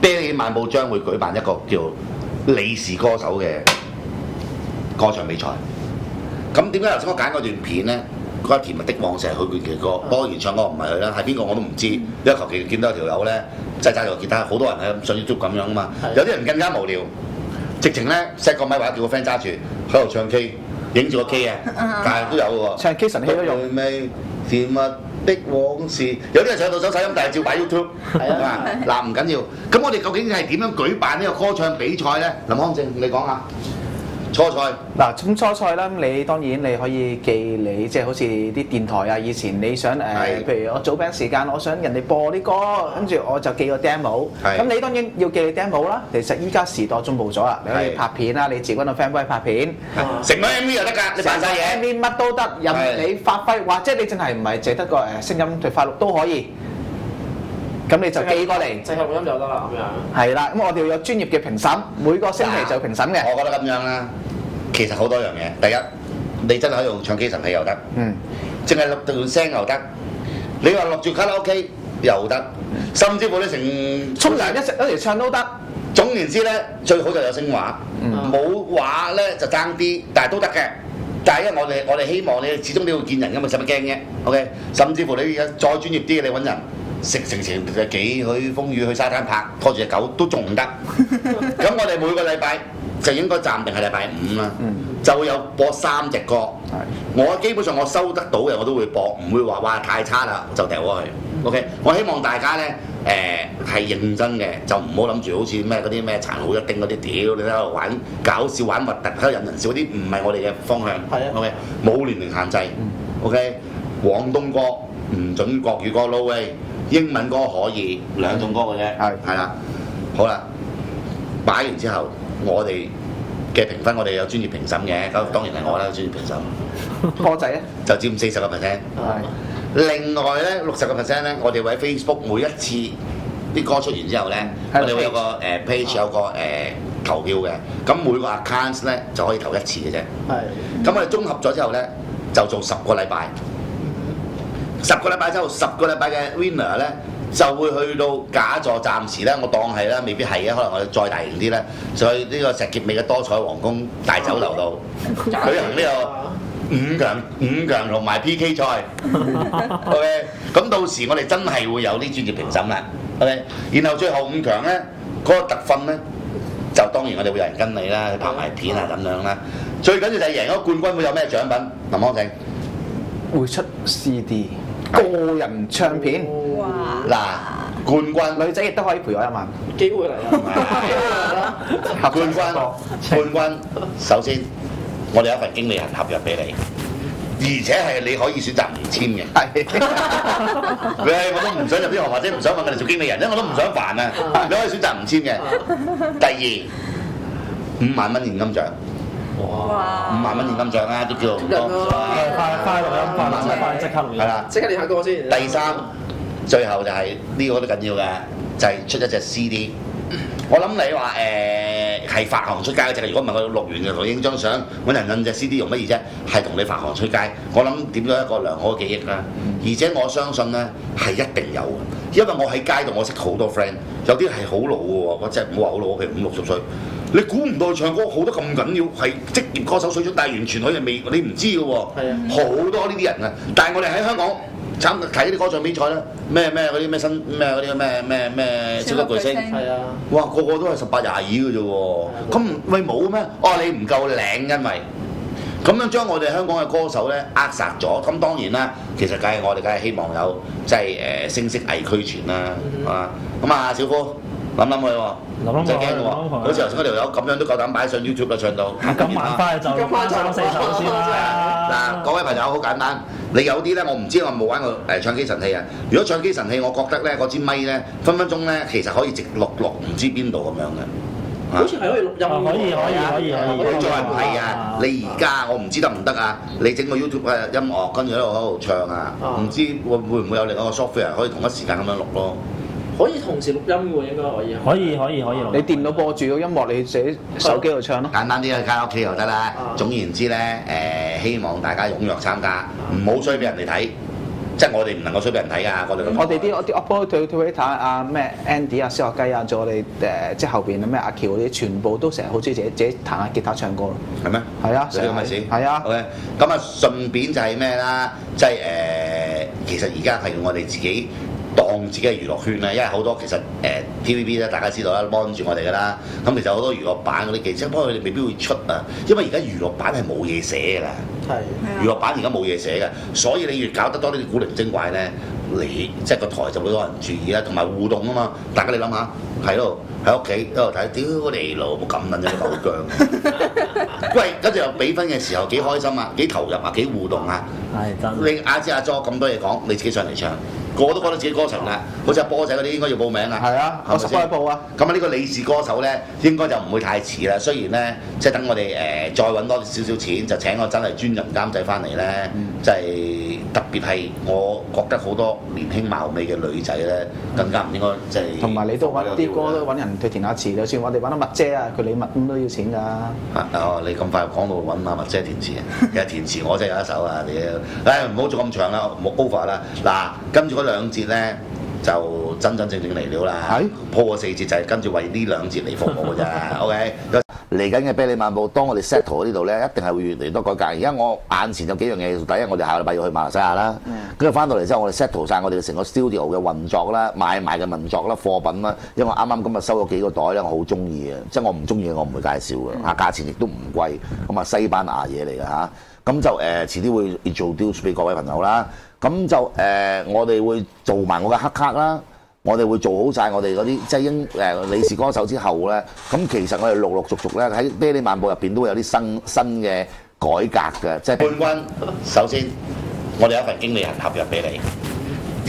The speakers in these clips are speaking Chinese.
啤梨漫步將會舉辦一個叫你是歌手嘅歌唱比賽。咁點解頭先我揀嗰段片咧？嗰個甜蜜的往事係佢嘅歌，不過原唱歌唔係佢啦，係邊個我都唔知，因為求其見到有條友咧即係揸住個吉他，好多人喺上 YouTube 咁樣啊嘛，有啲人更加無聊，直情咧 set 個咪或者叫個 friend 揸住喺度唱 K，影住個 K 啊，但係都有喎。唱 K 神器都用。未甜蜜的往事，有啲人上到手洗音，但係照擺 YouTube。係啊 嗱唔緊要。咁我哋究竟係點樣舉辦呢個歌唱比賽咧？林康正，你講下初賽。嗱，咁初賽啦，咁你當然你可以寄你即係好似啲電台啊，以前你想誒，譬如我早餅時間，我想人哋播啲歌，跟住我就寄個 demo。咁你當然要寄 demo 啦。其實依家時代進步咗啦，你可以拍片啦，你自己揾個你拍片。成個 M V 又得㗎，你扮晒嘢。MV 乜都得，任你發揮，或者你淨係唔係淨得個誒聲音對發錄都可以。咁你就寄過嚟，淨係錄音就得啦咁樣。係啦。咁我哋有專業嘅評審，每個星期就評審嘅。我覺得咁樣啦，其實好多樣嘢。第一，你真係可以用唱機神器又得，嗯，淨係錄段聲又得。你話錄住卡拉 OK 又得，甚至乎你成沖涼一直一齊唱都得。總言之咧，最好就有聲畫，嗯冇畫咧就爭啲，但係都得嘅。但係因為我哋我哋希望你始終都要見人㗎嘛，使乜驚啫？OK，甚至乎你而家再專業啲嘅，你揾人食成成幾去風雨去沙灘拍，拖住只狗都仲唔得。咁我哋每個禮拜就應該暫定係禮拜五啦，嗯就會有播三隻歌。係我基本上我收得到嘅我都會播，唔會話哇太差啦就掉咗去。OK，我希望大家咧誒係認真嘅，就唔好諗住好似咩嗰啲咩殘酷一丁嗰啲屌，你喺度玩搞笑玩核突喺度引人笑嗰啲，唔係我哋嘅方向。係啊 OK，冇年齡限制。OK，廣東歌唔準國語歌 no way，英文歌可以兩種歌嘅啫。係係啦，好啦，擺完之後我哋。嘅評分，我哋有專業評審嘅，咁當然係我啦，專業評審。歌仔咧，就佔四十個 percent。係另外咧，六十個 percent 咧，我哋會喺 Facebook 每一次啲歌出完之後咧，我哋會有個誒 page 有個誒投票嘅，咁每個 account 咧就可以投一次嘅啫。係。咁我哋綜合咗之後咧，就做十個禮拜。十個禮拜之後，十個禮拜嘅 winner 咧就會去到假座，暫時咧我當係啦，未必係嘅，可能我哋再大型啲咧，就去呢個石硤尾嘅多彩皇宮大酒樓度舉行呢個五強五強同埋 PK 賽。OK，咁到時我哋真係會有啲專業評審啦。OK，然後最後五強咧嗰、個特訓咧。就當然我哋會有人跟你啦，拍埋片啊咁樣啦。最緊要就係贏咗冠軍會有咩獎品？林康正會出 CD 個人唱片，嗱，冠軍女仔亦都可以陪我一晚。機會嚟啦！合冠軍冠軍，首先我哋有一份經理人合約俾你，而且係你可以選擇唔簽嘅。係 我都唔想入呢行，或者唔想揾我哋做經理人，因為我都唔想煩啊。你可以選擇唔簽嘅。第二，五萬蚊現金獎，哇！五萬蚊現金獎啊，都叫做唔多。快快錄音，快快快即刻錄音。係啦。即刻練下歌先。第三，最後就係、呢、個都緊要嘅，就係、出一隻 CD。我諗你話誒係發行出街嗰只，如果唔係我錄完嘅同你影張相，揾人印隻 CD 用乜嘢啫？係同你發行出街，我諗點咗一個良好嘅記憶啦。而且我相信咧係一定有嘅，因為我喺街度我識好多 friend，有啲係好老嘅喎，我真係唔好話好老，譬如五六十歲。你估唔到唱歌好得咁緊要，係職業歌手水準，但係完全佢係未你唔知嘅喎。係啊好多呢啲人啊！但係我哋喺香港參睇啲歌唱比賽咧，咩咩嗰啲咩新咩嗰啲咩咩咩超級巨星，係啊，哇個個都係十八廿二嘅啫喎，咁喂冇咩？哦你唔夠靚，因為咁樣將我哋香港嘅歌手咧扼殺咗。咁當然啦，其實梗係我哋梗係希望有即係誒聲色藝俱全啦，係嘛？咁啊小夫諗諗佢喎，諗諗佢喎，好似頭先嗰條友咁樣都夠膽擺上 YouTube 啦，唱到咁晚翻去就今晚就三四首先啦。嗱，各位朋友好簡單，你有啲咧，我唔知我冇玩過誒唱機神器啊。如果唱機神器，我覺得咧嗰支咪咧分分鐘咧其實可以直錄落唔知邊度咁樣嘅。好似係可以錄音啊可以可以可以可以你再唔係啊！你而家我唔知得唔得啊？你整個 YouTube 嘅音樂，跟住喺度喺度唱啊，啊唔知會會唔會有另一個 software 可以同一時間咁樣錄咯？可以同時錄音喎，應該可以。可以可以可以錄。你電腦播住個音樂，你自己手機度唱咯。簡單啲喺間屋企就得啦。啊總言之咧，誒、希望大家踴躍參加，唔好衰俾人哋睇。即係我哋唔能夠 show 俾人睇㗎，我哋我哋啲我啲 operator 啊咩 Andy 啊、小學雞啊，仲有我哋誒即係後邊咩阿喬嗰啲，全部都成日好中意自己自己彈下吉他唱歌咯。係咩？係啊，有啲咁嘅事。係啊 OK，咁啊，順便就係咩啦？即係誒，其實而家係我哋自己當自己係娛樂圈啦，因為好多其實誒、TVB 咧，大家知道啦，幫住我哋噶啦。咁其實好多娛樂版嗰啲記者，不過佢哋未必會出啊，因為而家娛樂版係冇嘢寫㗎啦。係娛樂版而家冇嘢寫嘅，所以你越搞得多呢啲古靈精怪咧，你即係個台就會多人注意啦，同埋互動啊嘛。大家你諗下，喺度喺屋企喺度睇，屌你老母咁撚咗個豆姜。喂，跟住又比分嘅時候幾開心啊，幾投入啊，幾互動啊！係真。你阿姐阿 jo 咁多嘢講，你自己上嚟唱，個個都覺得自己歌神啦。好似阿波仔嗰啲應該要報名啊。係啊，我十報啊。咁啊，呢個理事歌手咧，應該就唔會太遲啦。雖然咧，即係等我哋誒、呃再揾多少少錢，就請個真係專人監製翻嚟咧，即係特別係我覺得好多年輕貌美嘅女仔咧，更加唔應該即係。同埋你都揾啲歌都揾人去填下詞，就算我哋揾到麥姐啊，佢李麥咁都要錢㗎。啊哦，你咁快講到揾阿麥姐填詞啊？其實填詞我真係有一首啊！屌，唉唔好做咁長啦，冇 over 啦。嗱，跟住嗰兩節咧就真真正正嚟了啦。係鋪個四節就係跟住為呢兩節嚟服務嘅啫。OK。嚟緊嘅啤梨漫步，當我哋 settle 呢度咧，一定係會越嚟越多改革。而家我眼前有幾樣嘢，第一我哋下個禮拜要去馬來西亞啦，跟住翻到嚟之後，我哋 settle 晒我哋成個 studio 嘅運作啦、買賣嘅運作啦、貨品啦。因為我啱啱今日收咗幾個袋咧，我好中意嘅，即係我唔中意嘅我唔會介紹嘅嚇，價錢亦都唔貴，咁啊西班牙嘢嚟嘅嚇，咁就誒、呃、遲啲會 introduce 俾各位朋友啦。咁就誒、呃我哋會做埋我嘅黑卡啦。我哋會做好晒我哋嗰啲即係英誒理事歌手之後咧，咁其實我哋陸陸續續咧喺啤梨漫步入邊都會有啲新新嘅改革嘅，即係冠軍。首先，我哋有一份經理人合約俾你，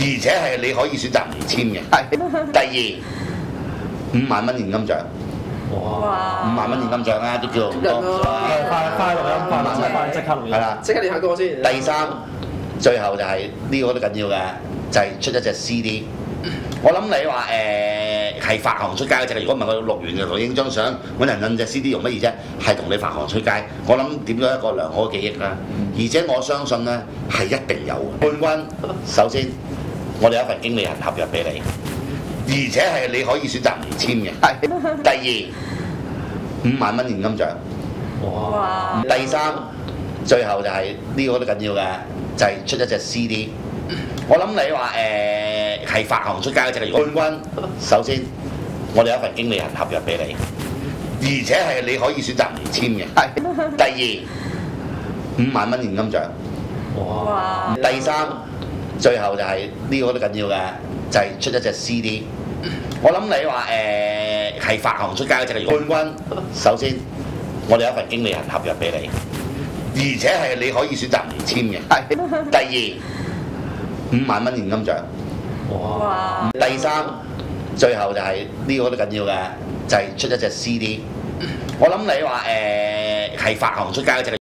而且係你可以選擇唔簽嘅。係第二，五萬蚊現金獎，哇！五萬蚊現金獎啦，都叫做唔多。快快快快即刻錄音。係啦。即刻練下歌先。第三，最後就係、呢、個都緊要嘅，就係、出一隻 CD。我諗你話誒係發行出街嗰隻，如果唔係我錄完嘅同你影張相，揾人印隻 CD 用乜嘢啫？係同你發行出街，我諗點咗一個良好嘅記憶啦。而且我相信咧係一定有嘅冠軍。首先，我哋有一份經理人合約俾你，而且係你可以選擇唔簽嘅。係第二，五萬蚊現金獎。哇！第三，最後就係、呢、個都緊要嘅，就係、出一隻 CD。我諗你話誒係發行出街嗰隻嘅冠軍。首先，我哋有一份經理人合約俾你，而且係你可以選擇唔簽嘅。係第二，五萬蚊現金獎。哇！第三，最後就係、呢、個都緊要嘅，就係、出一隻 CD。我諗你話誒係發行出街嗰只嘅冠軍。首先，我哋有一份經理人合約俾你，而且係你可以選擇唔簽嘅。係第二，五萬蚊現金獎。哇！第三，最後就係、呢、個都緊要嘅，就係、出一隻 CD。我諗你話誒係發行出街嗰隻嘅